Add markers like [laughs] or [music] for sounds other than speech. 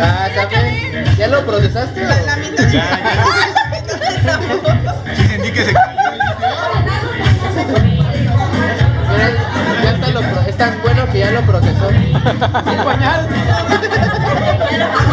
Ah, ¿Ya lo procesaste? tan bueno que ya lo procesó. [laughs] ¿El pañal? [laughs]